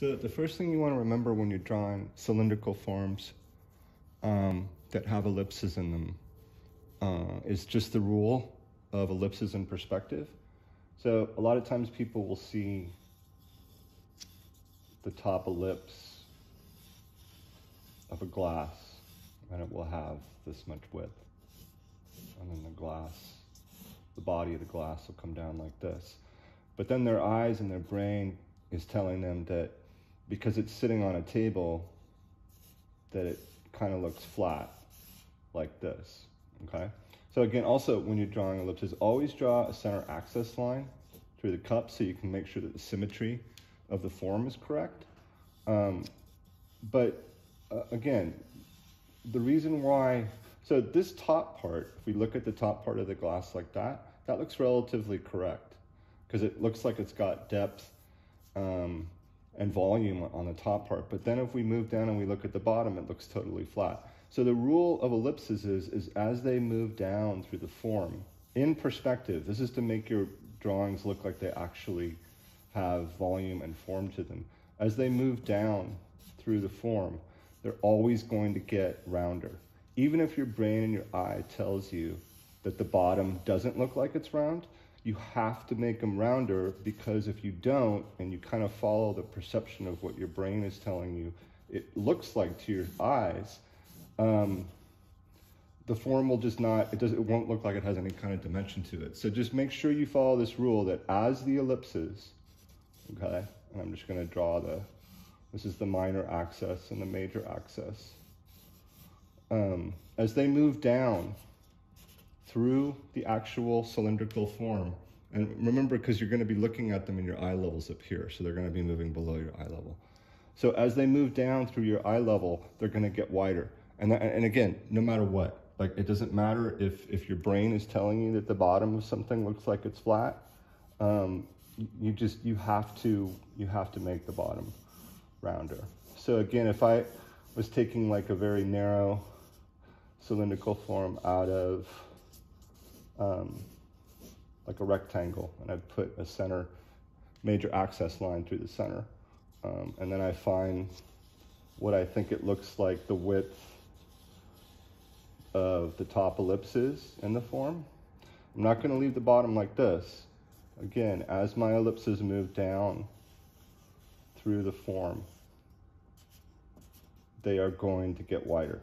So the first thing you want to remember when you're drawing cylindrical forms um, that have ellipses in them uh, is just the rule of ellipses in perspective. So a lot of times people will see the top ellipse of a glass and it will have this much width. And then the glass, the body of the glass will come down like this. But then their eyes and their brain is telling them that because it's sitting on a table that it kind of looks flat like this, okay? So again, also when you're drawing ellipses, always draw a center axis line through the cup so you can make sure that the symmetry of the form is correct. Um, but uh, again, the reason why, so this top part, if we look at the top part of the glass like that, that looks relatively correct because it looks like it's got depth um, and volume on the top part. But then if we move down and we look at the bottom, it looks totally flat. So the rule of ellipses is, is as they move down through the form, in perspective, this is to make your drawings look like they actually have volume and form to them. As they move down through the form, they're always going to get rounder. Even if your brain and your eye tells you that the bottom doesn't look like it's round, you have to make them rounder because if you don't and you kind of follow the perception of what your brain is telling you it looks like to your eyes um, the form will just not it doesn't. it won't look like it has any kind of dimension to it so just make sure you follow this rule that as the ellipses okay and i'm just going to draw the this is the minor axis and the major axis um, as they move down through the actual cylindrical form. And remember, because you're going to be looking at them in your eye levels up here, so they're going to be moving below your eye level. So as they move down through your eye level, they're going to get wider. And, that, and again, no matter what, like it doesn't matter if, if your brain is telling you that the bottom of something looks like it's flat, um, you just, you have to, you have to make the bottom rounder. So again, if I was taking like a very narrow cylindrical form out of um, like a rectangle and I put a center major axis line through the center. Um, and then I find what I think it looks like the width of the top ellipses in the form. I'm not going to leave the bottom like this. Again, as my ellipses move down through the form, they are going to get wider.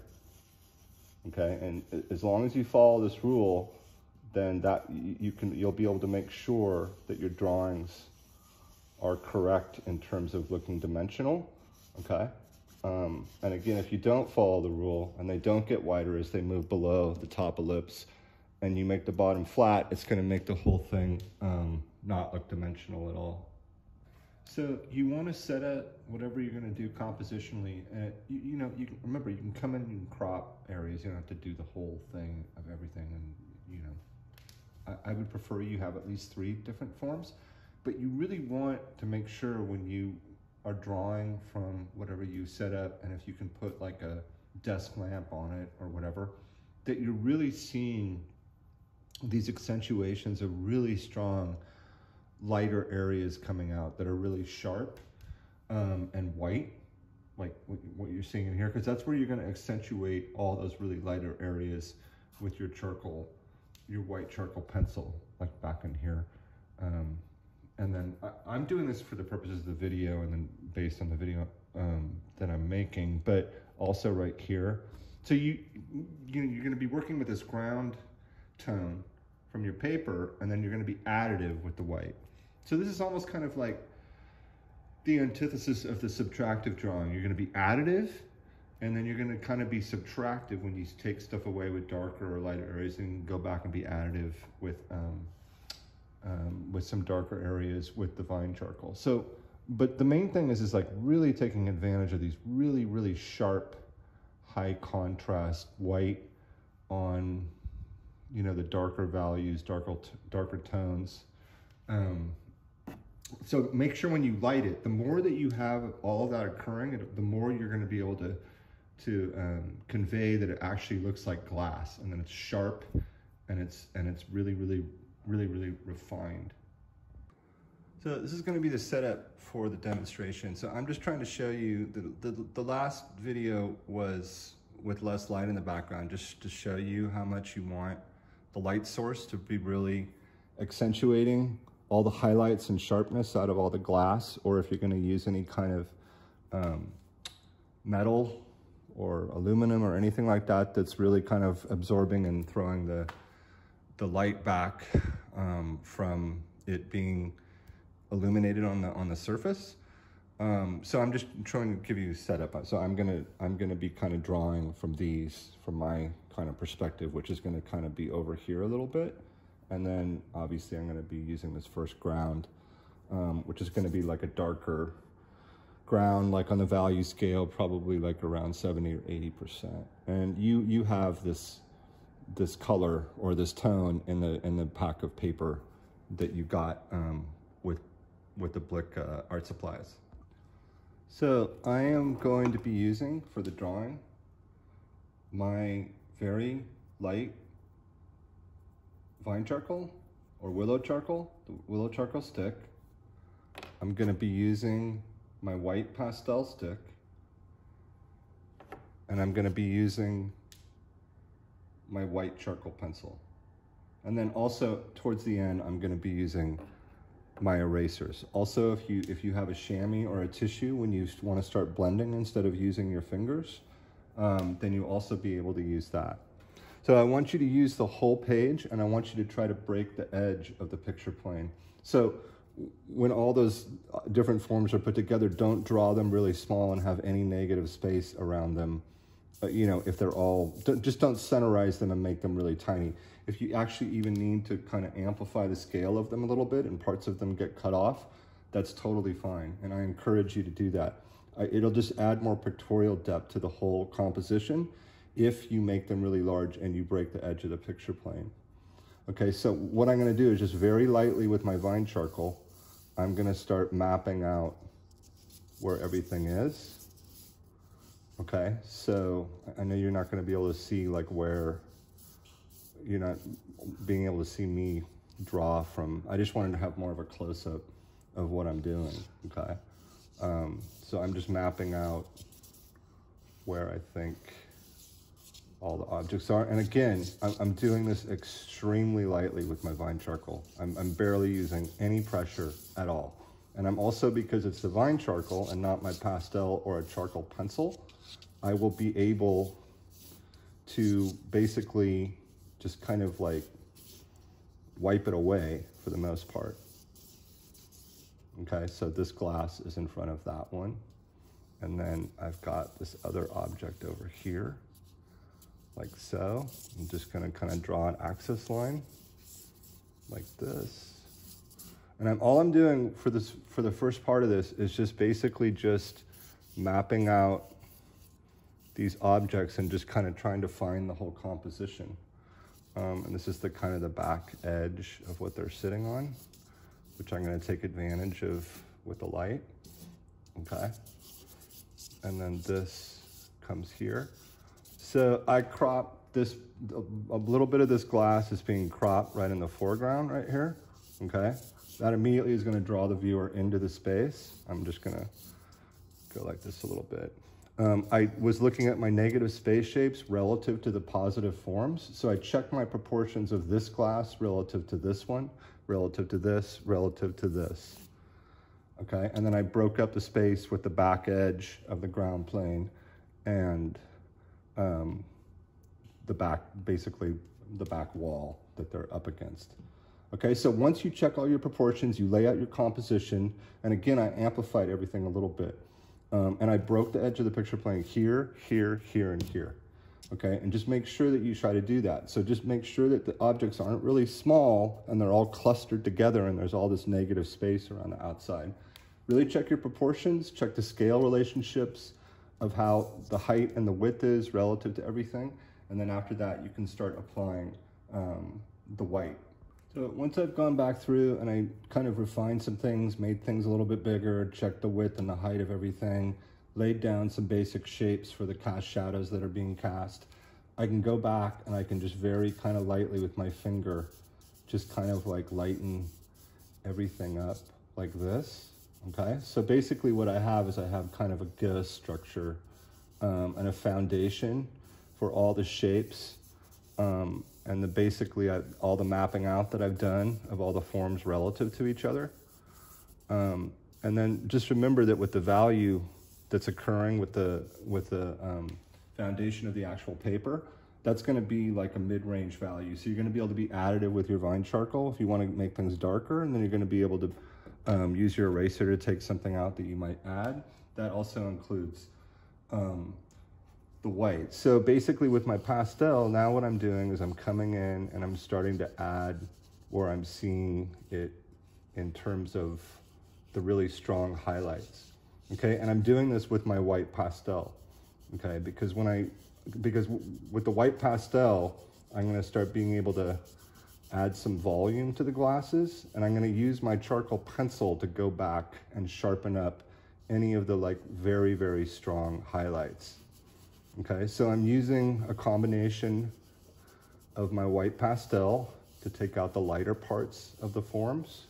Okay, and as long as you follow this rule, then that you can you'll be able to make sure that your drawings are correct in terms of looking dimensional okay? Um, and again if you don't follow the rule and they don't get wider as they move below the top ellipse and you make the bottom flat it's going to make the whole thing um, not look dimensional at all. So you want to set up whatever you're going to do compositionally and you, you know you can, remember you can come in and crop areas you don't have to do the whole thing of everything and you know I, would prefer you have at least three different forms, but you really want to make sure when you are drawing from whatever you set up, and if you can put like a desk lamp on it or whatever, that you're really seeing these accentuations of really strong lighter areas coming out that are really sharp um, and white, like what you're seeing in here, because that's where you're going to accentuate all those really lighter areas with your charcoal your white charcoal pencil, like back in here. Um, and then I, am doing this for the purposes of the video and then based on the video um, that I'm making, but also right here. So you, you you're gonna be working with this ground tone from your paper and then you're gonna be additive with the white. So this is almost kind of like the antithesis of the subtractive drawing. You're gonna be additive and then you're going to kind of be subtractive when you take stuff away with darker or lighter areas and go back and be additive with um, um, with some darker areas with the vine charcoal. So, but the main thing is is like really taking advantage of these really really sharp, high contrast white on, you know, the darker values, darker darker tones. Um, so make sure when you light it, the more that you have all that occurring, the more you're going to be able to to um, convey that it actually looks like glass and then it's sharp and it's and it's really really really really refined So this is going to be the setup for the demonstration. So I'm just trying to show you, the, the, the last video was with less light in the background, just to show you how much you want the light source to be really accentuating all the highlights and sharpness out of all the glass, or if you're gonna use any kind of um, metal or aluminum or anything like that that's really kind of absorbing and throwing the, the light back um, from it being illuminated on the on the surface. Um, so I'm just trying to give you a setup. So I'm gonna I'm gonna be kind of drawing from these from my kind of perspective, which is gonna kind of be over here a little bit. And then obviously I'm gonna be using this first ground, um, which is gonna be like a darker ground, like on the value scale, probably like around 70 or 80%. And you you have this this color or this tone in the in the pack of paper that you got um, with with the Blick uh, art supplies. So I am going to be using for the drawing my very light vine charcoal or willow charcoal, the willow charcoal stick. I'm going to be using my white pastel stick and I'm going to be using my white charcoal pencil. And then also towards the end, I'm going to be using my erasers. Also, if you, if you have a chamois or a tissue when you want to start blending instead of using your fingers, um, then you also be able to use that. So I want you to use the whole page and I want you to try to break the edge of the picture plane. So when all those uh, different forms are put together, don't draw them really small and have any negative space around them. Uh, you know, if they're all, just don't centerize them and make them really tiny. If you actually even need to kind of amplify the scale of them a little bit and parts of them get cut off, that's totally fine. And I encourage you to do that. it'll just add more pictorial depth to the whole composition if you make them really large and you break the edge of the picture plane. Okay, so what I'm gonna do is just very lightly with my vine charcoal, I'm gonna start mapping out where everything is. Okay, so I know you're not gonna be able to see like where you're not being able to see me draw from, I just wanted to have more of a close-up of what I'm doing, okay? Um, so I'm just mapping out where I think all the objects are. And again, I'm, I'm doing this extremely lightly with my vine charcoal. I'm, I'm barely using any pressure at all. And I'm also, because it's the vine charcoal and not my pastel or a charcoal pencil, I will be able to basically just kind of like wipe it away for the most part. Okay, so this glass is in front of that one. And then I've got this other object over here, like so. I'm just gonna kind of draw an axis line like this. And I'm, all I'm doing for this for the first part of this is just basically just mapping out these objects and just kind of trying to find the whole composition. Um, and this is the kind of the back edge of what they're sitting on, which I'm gonna take advantage of with the light, okay? And then this comes here. So I crop this, a little bit of this glass is being cropped right in the foreground right here, okay? That immediately is gonna draw the viewer into the space. I'm just gonna go like this a little bit. Um, I was looking at my negative space shapes relative to the positive forms. So I checked my proportions of this glass relative to this one, relative to this, relative to this. Okay, and then I broke up the space with the back edge of the ground plane and um, the back, basically the back wall that they're up against. Okay, so once you check all your proportions, you lay out your composition, and again, I amplified everything a little bit. Um, and I broke the edge of the picture plane here, here, here, and here. Okay, and just make sure that you try to do that. So just make sure that the objects aren't really small and they're all clustered together and there's all this negative space around the outside. Really check your proportions, check the scale relationships of how the height and the width is relative to everything. And then after that, you can start applying um, the white. So once I've gone back through and I kind of refined some things, made things a little bit bigger, checked the width and the height of everything, laid down some basic shapes for the cast shadows that are being cast, I can go back and I can just very kind of lightly with my finger, just kind of like lighten everything up like this, okay? So basically what I have is I have kind of a ghost structure um, and a foundation for all the shapes um, and the basically I, all the mapping out that I've done of all the forms relative to each other. Um, and then just remember that with the value that's occurring with the with the um, foundation of the actual paper, that's going to be like a mid-range value. So you're going to be able to be additive with your vine charcoal if you want to make things darker, and then you're going to be able to um, use your eraser to take something out that you might add. That also includes um, the white. So basically with my pastel, now what I'm doing is I'm coming in and I'm starting to add where I'm seeing it in terms of the really strong highlights. Okay, and I'm doing this with my white pastel. Okay, because when I, because with the white pastel, I'm gonna start being able to add some volume to the glasses and I'm gonna use my charcoal pencil to go back and sharpen up any of the like very, very strong highlights. Okay, so I'm using a combination of my white pastel to take out the lighter parts of the forms.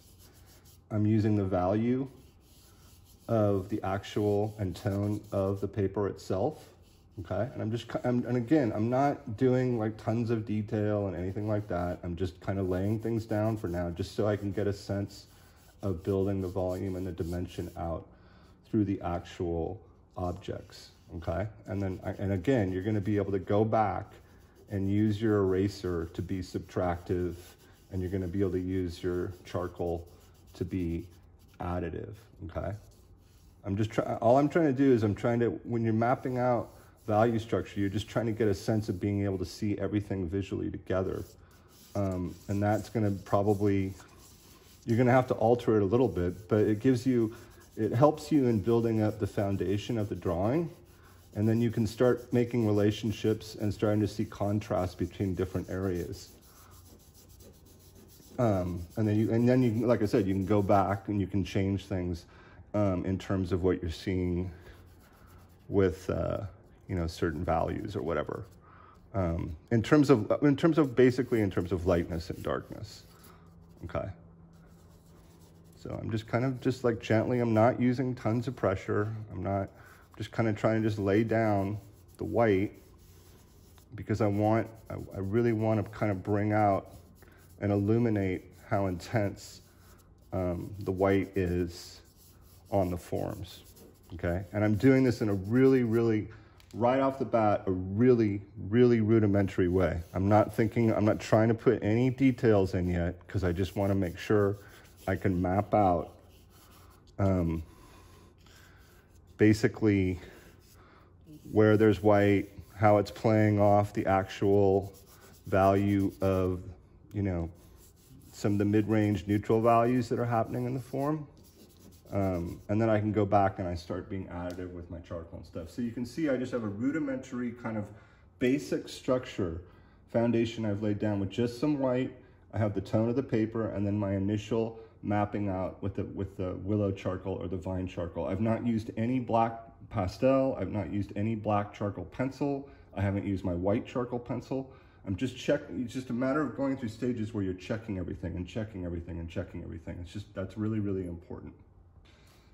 I'm using the value of the actual and tone of the paper itself. Okay, and I'm just, I'm, and again, I'm not doing like tons of detail and anything like that. I'm just kind of laying things down for now, just so I can get a sense of building the volume and the dimension out through the actual objects okay? And then, and again, you're gonna be able to go back and use your eraser to be subtractive, and you're gonna be able to use your charcoal to be additive, okay? I'm just trying, all I'm trying to do is I'm trying to, when you're mapping out value structure, you're just trying to get a sense of being able to see everything visually together. Um, and that's gonna probably, you're gonna have to alter it a little bit, but it gives you, it helps you in building up the foundation of the drawing and then you can start making relationships and starting to see contrast between different areas. Um, and then you, and then you, like I said, you can go back and you can change things um, in terms of what you're seeing with, uh, you know, certain values or whatever. Um, in terms of, in terms of basically in terms of lightness and darkness. Okay. So I'm just kind of just like gently. I'm not using tons of pressure. I'm not just kind of trying to just lay down the white because I want, I, I really want to kind of bring out and illuminate how intense um, the white is on the forms, okay? And I'm doing this in a really, really, right off the bat, a really, really rudimentary way. I'm not thinking, I'm not trying to put any details in yet because I just want to make sure I can map out um, basically where there's white, how it's playing off the actual value of, you know, some of the mid-range neutral values that are happening in the form. Um, and then I can go back and I start being additive with my charcoal and stuff. So you can see I just have a rudimentary kind of basic structure foundation I've laid down with just some white. I have the tone of the paper and then my initial mapping out with the, with the willow charcoal or the vine charcoal. I've not used any black pastel. I've not used any black charcoal pencil. I haven't used my white charcoal pencil. I'm just checking, it's just a matter of going through stages where you're checking everything and checking everything and checking everything. It's just, that's really, really important.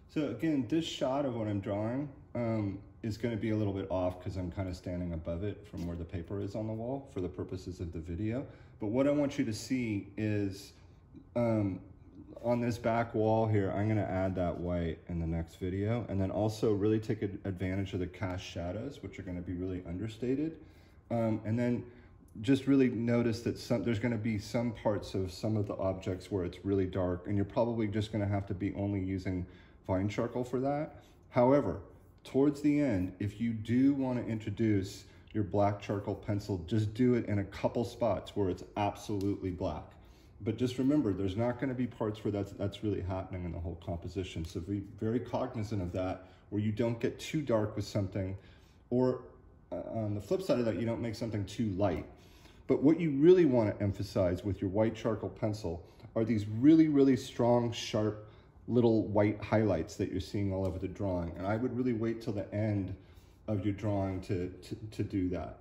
So again, this shot of what I'm drawing um, is gonna be a little bit off because I'm kind of standing above it from where the paper is on the wall for the purposes of the video. But what I want you to see is um, on this back wall here, I'm gonna add that white in the next video and then also really take advantage of the cast shadows, which are gonna be really understated. Um, and then just really notice that some, there's gonna be some parts of some of the objects where it's really dark and you're probably just gonna have to be only using vine charcoal for that. However, towards the end, if you do wanna introduce your black charcoal pencil, just do it in a couple spots where it's absolutely black. But just remember, there's not going to be parts where that's, that's really happening in the whole composition. So be very cognizant of that, where you don't get too dark with something, or uh, on the flip side of that, you don't make something too light. But what you really want to emphasize with your white charcoal pencil are these really, really strong, sharp little white highlights that you're seeing all over the drawing. And I would really wait till the end of your drawing to, to, to do that.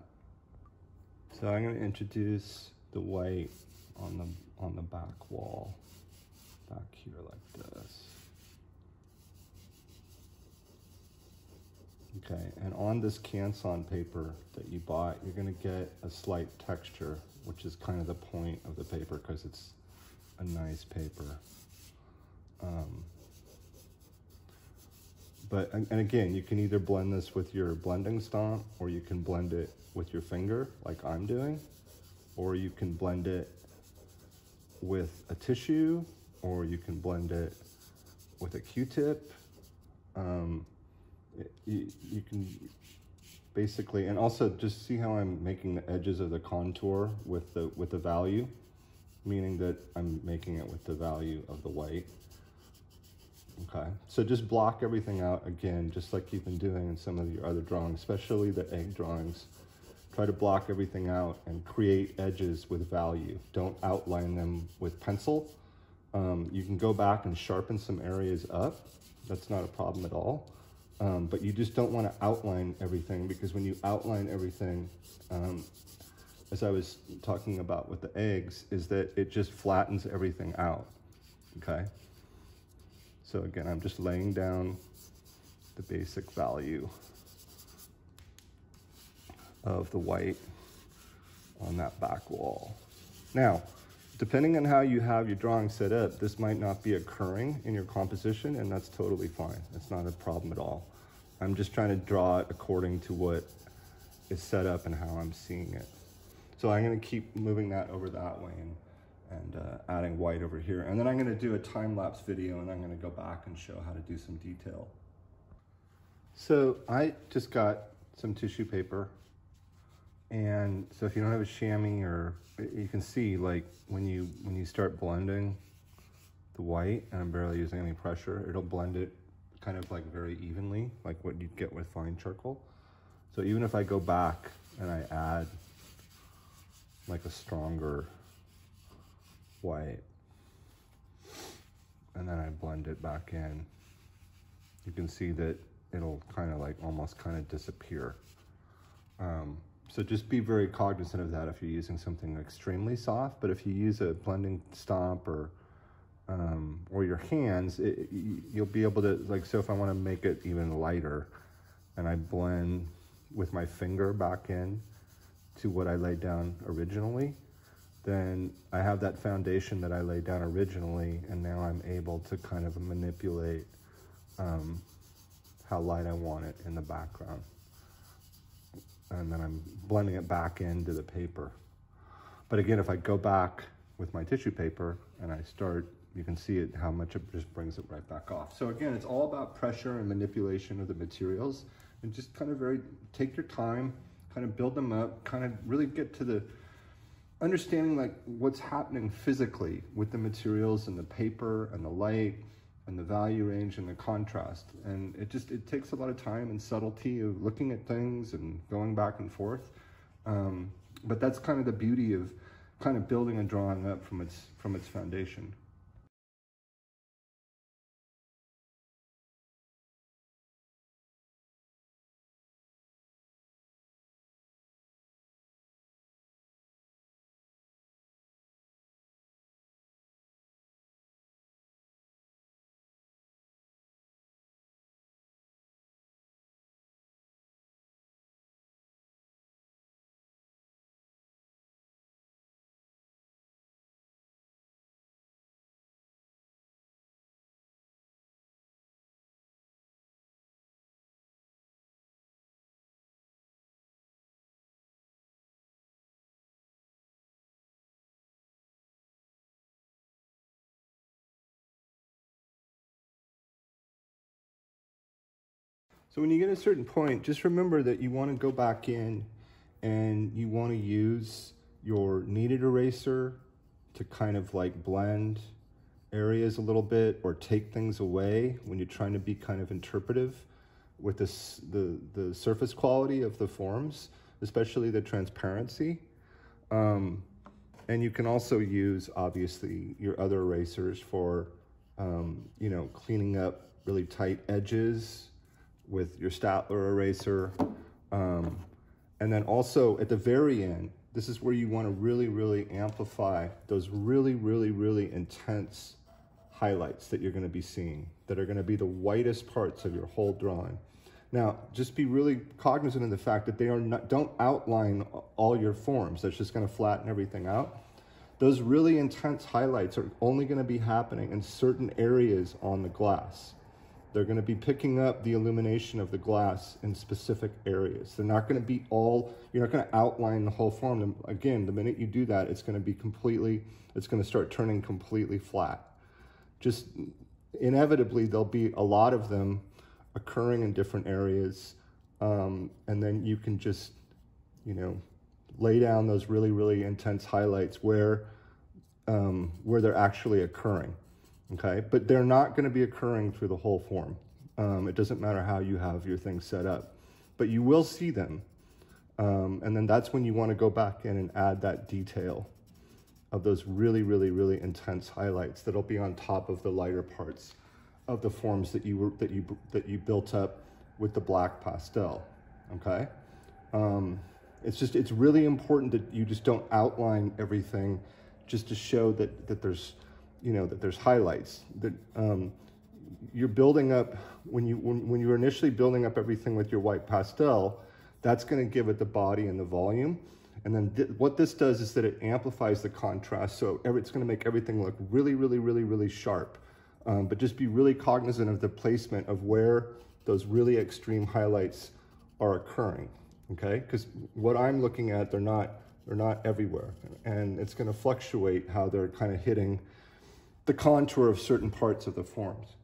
So I'm gonna introduce the white on the, on the back wall, back here like this. Okay, and on this Canson paper that you bought, you're gonna get a slight texture, which is kind of the point of the paper because it's a nice paper. Um, but, and again, you can either blend this with your blending stomp or you can blend it with your finger like I'm doing, or you can blend it with a tissue or you can blend it with a Q-tip. Um, you, you can basically, and also just see how I'm making the edges of the contour with the, with the value, meaning that I'm making it with the value of the white. Okay, so just block everything out again, just like you've been doing in some of your other drawings, especially the egg drawings. Try to block everything out and create edges with value. Don't outline them with pencil. Um, you can go back and sharpen some areas up. That's not a problem at all. Um, but you just don't want to outline everything because when you outline everything, um, as I was talking about with the eggs, is that it just flattens everything out, okay? So again, I'm just laying down the basic value of the white on that back wall. Now, depending on how you have your drawing set up, this might not be occurring in your composition and that's totally fine. It's not a problem at all. I'm just trying to draw it according to what is set up and how I'm seeing it. So I'm gonna keep moving that over that way and, and uh, adding white over here. And then I'm gonna do a time-lapse video and I'm gonna go back and show how to do some detail. So I just got some tissue paper and so if you don't have a chamois or you can see like when you when you start blending the white and I'm barely using any pressure, it'll blend it kind of like very evenly, like what you'd get with vine charcoal. So even if I go back and I add like a stronger white and then I blend it back in, you can see that it'll kind of like almost kind of disappear. Um, so just be very cognizant of that if you're using something extremely soft, but if you use a blending stomp or um, or your hands, it, you'll be able to, like, so if I want to make it even lighter and I blend with my finger back in to what I laid down originally, then I have that foundation that I laid down originally, and now I'm able to kind of manipulate um, how light I want it in the background and then I'm blending it back into the paper. But again, if I go back with my tissue paper and I start, you can see it, how much it just brings it right back off. So again, it's all about pressure and manipulation of the materials and just kind of very, take your time, kind of build them up, kind of really get to the understanding like what's happening physically with the materials and the paper and the light and the value range and the contrast. And it just, it takes a lot of time and subtlety of looking at things and going back and forth. Um, but that's kind of the beauty of kind of building a drawing up from its, from its foundation. So when you get a certain point, just remember that you want to go back in and you want to use your kneaded eraser to kind of like blend areas a little bit or take things away when you're trying to be kind of interpretive with this, the, the surface quality of the forms, especially the transparency. Um, and you can also use, obviously, your other erasers for, um, you know, cleaning up really tight edges with your Staedtler eraser. Um, and then also at the very end, this is where you want to really, really amplify those really, really, really intense highlights that you're going to be seeing that are going to be the whitest parts of your whole drawing. Now, just be really cognizant of the fact that they are not, don't outline all your forms. That's just going to flatten everything out. Those really intense highlights are only going to be happening in certain areas on the glass. They're going to be picking up the illumination of the glass in specific areas. They're not going to be all, you're not going to outline the whole form. Again, the minute you do that, it's going to be completely, it's going to start turning completely flat. Just inevitably, there'll be a lot of them occurring in different areas. Um, and then you can just, you know, lay down those really, really intense highlights where, um, where they're actually occurring, okay? But they're not gonna be occurring through the whole form. Um, it doesn't matter how you have your thing set up, but you will see them. Um, and then that's when you wanna go back in and add that detail of those really, really, really intense highlights that'll be on top of the lighter parts of the forms that you were that you that you built up with the black pastel. Okay, um, it's just, it's really important that you just don't outline everything just to show that, that there's, you know, that there's highlights that, um, you're building up when you when, when you're initially building up everything with your white pastel that's going to give it the body and the volume and then th what this does is that it amplifies the contrast so it's going to make everything look really really really really sharp um, but just be really cognizant of the placement of where those really extreme highlights are occurring okay? Because what I'm looking at, they're not, they're not everywhere. And it's gonna fluctuate how they're kind of hitting the contour of certain parts of the forms.